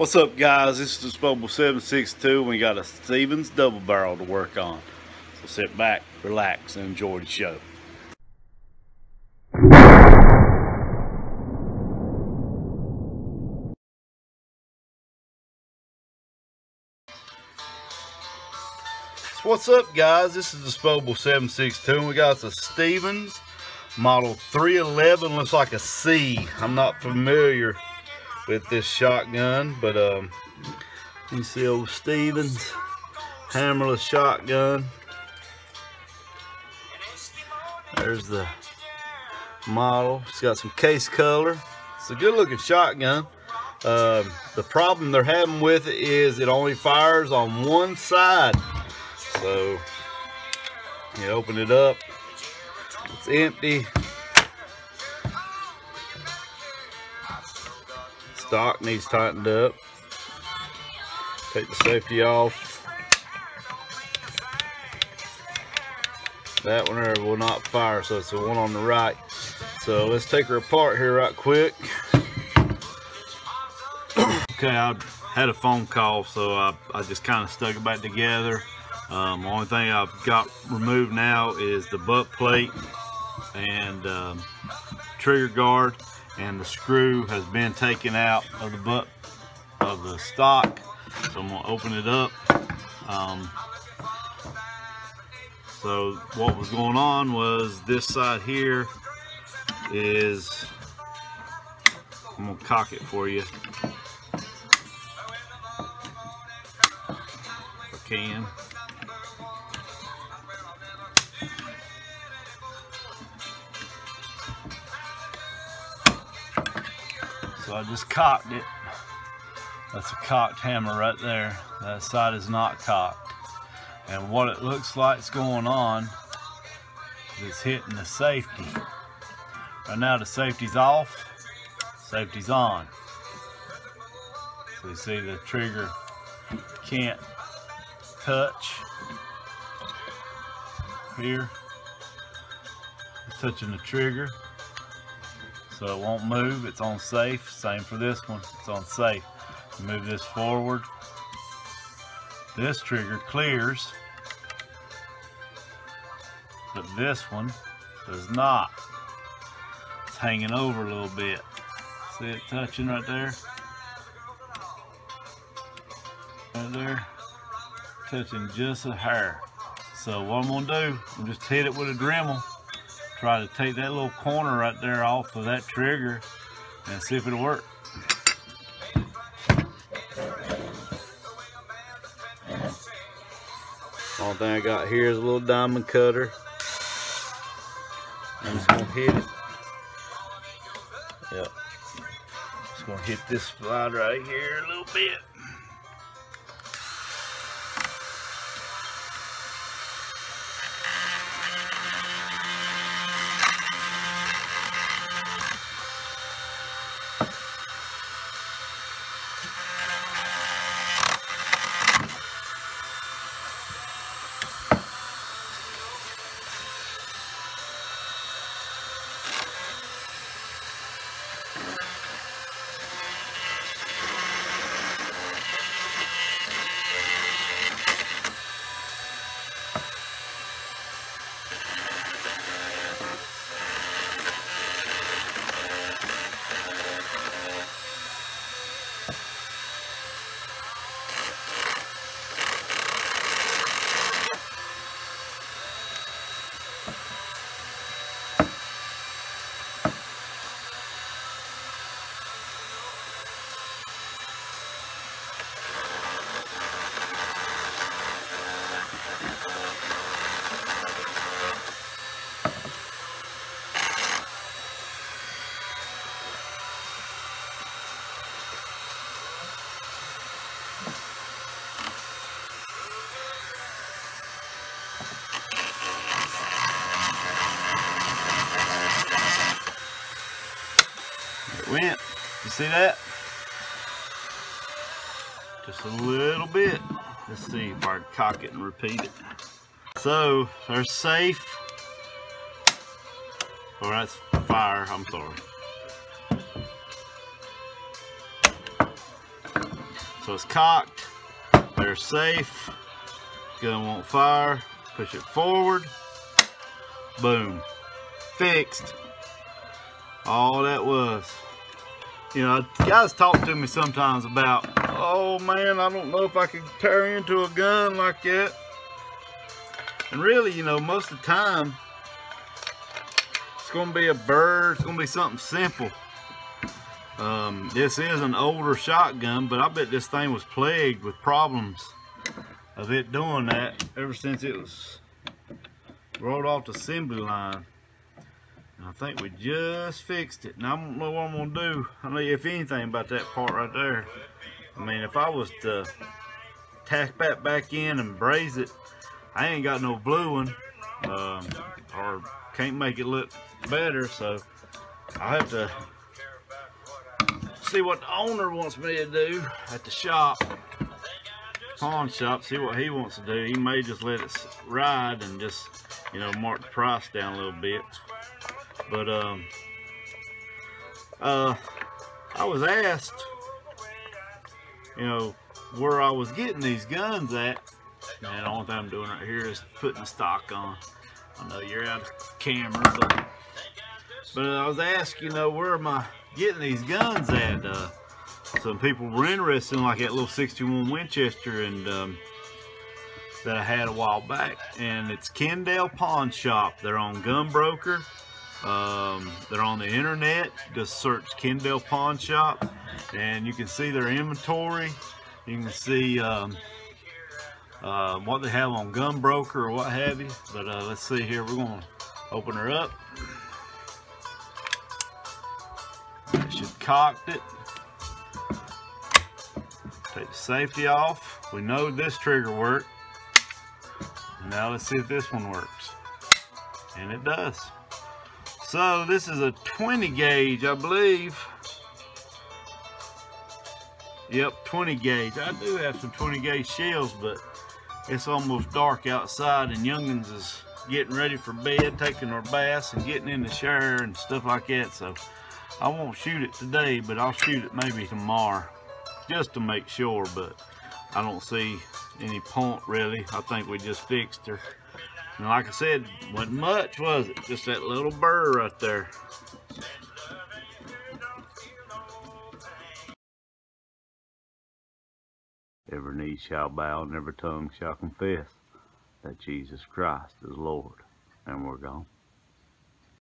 What's up guys, this is Disposable 762 and we got a Stevens double barrel to work on. So sit back, relax and enjoy the show. So what's up guys, this is Disposable 762 and we got the Stevens model 311, looks like a C. I'm not familiar with this shotgun, but um, you see old Stevens hammerless shotgun. There's the model. It's got some case color. It's a good looking shotgun. Um, the problem they're having with it is it only fires on one side. So you open it up, it's empty. Stock needs tightened up. Take the safety off. That one there will not fire, so it's the one on the right. So let's take her apart here right quick. okay, I had a phone call, so I, I just kind of stuck it back together. Um, the only thing I've got removed now is the butt plate and um, trigger guard and the screw has been taken out of the butt of the stock. So I'm gonna open it up. Um, so what was going on was this side here is I'm gonna cock it for you. If I can So I just cocked it. That's a cocked hammer right there. That side is not cocked. And what it looks like is going on is hitting the safety. Right now the safety's off, safety's on. So you see the trigger can't touch here. It's touching the trigger so it won't move. It's on safe. Same for this one. It's on safe. Move this forward. This trigger clears. But this one does not. It's hanging over a little bit. See it touching right there? Right there. Touching just a hair. So what I'm gonna do I'm just hit it with a Dremel try to take that little corner right there off of that trigger and see if it'll work. Only thing I got here is a little diamond cutter. I'm just gonna hit it. Yep. Just gonna hit this slide right here a little bit. Went. You see that? Just a little bit. Let's see if I can cock it and repeat it. So, they're safe. Oh, that's fire. I'm sorry. So it's cocked. They're safe. Gun won't fire. Push it forward. Boom. Fixed. All that was. You know, guys talk to me sometimes about, oh man, I don't know if I can tear into a gun like that. And really, you know, most of the time, it's to be a bird. It's to be something simple. Um, this is an older shotgun, but I bet this thing was plagued with problems of it doing that ever since it was rolled off the assembly line. I think we just fixed it. Now I don't know what I'm gonna do. I know if anything about that part right there. I mean, if I was to tack that back in and braze it, I ain't got no blue one, um, or can't make it look better. So I have to see what the owner wants me to do at the shop, pawn shop, see what he wants to do. He may just let it ride and just, you know, mark the price down a little bit. But, um, uh, I was asked, you know, where I was getting these guns at. And the only thing I'm doing right here is putting the stock on. I know you're out of camera, but, but I was asked, you know, where am I getting these guns at. Uh, some people were interested in like that little 61 Winchester and um, that I had a while back. And it's Kendall Pawn Shop. They're on Gunbroker. Um, they're on the internet. Just search Kendall Pawn Shop and you can see their inventory. You can see um, uh, what they have on Gunbroker or what have you. But uh, let's see here. We're going to open her up. should cocked it. Take the safety off. We know this trigger worked. Now let's see if this one works. And it does. So this is a 20 gauge, I believe. Yep, 20 gauge. I do have some 20 gauge shells, but it's almost dark outside and Youngins is getting ready for bed, taking their baths and getting in the shower and stuff like that. So I won't shoot it today, but I'll shoot it maybe tomorrow just to make sure, but I don't see any point really. I think we just fixed her. And like I said, wasn't much, was it? Just that little burr right there. Every knee shall bow and every tongue shall confess that Jesus Christ is Lord. And we're gone.